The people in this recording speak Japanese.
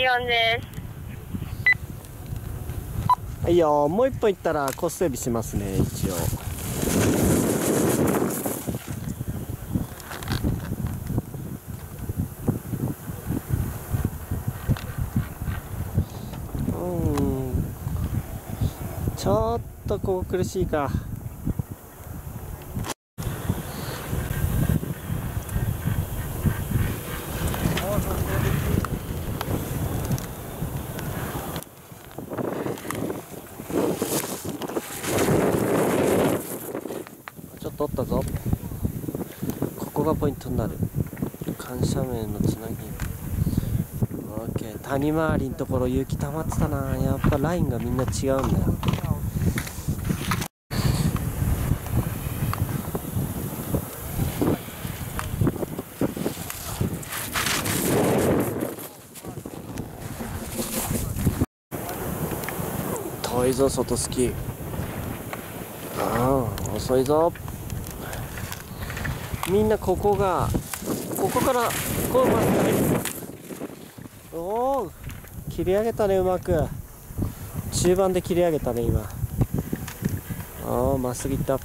4です。はいよもう一本行ったらコース整備しますね一応。うん。ちょっとここ苦しいか。ちょったぞ。ここがポイントになる。緩斜面のつなぎ。オッケー。谷回りのところ雪溜まってたな。やっぱラインがみんな違うんだよ。遠いぞ外スキー。ああ遅いぞ。みんなここがここからこうまくおお切り上げたねうまく。中盤で切り上げたね今。ああまっすぐ行った。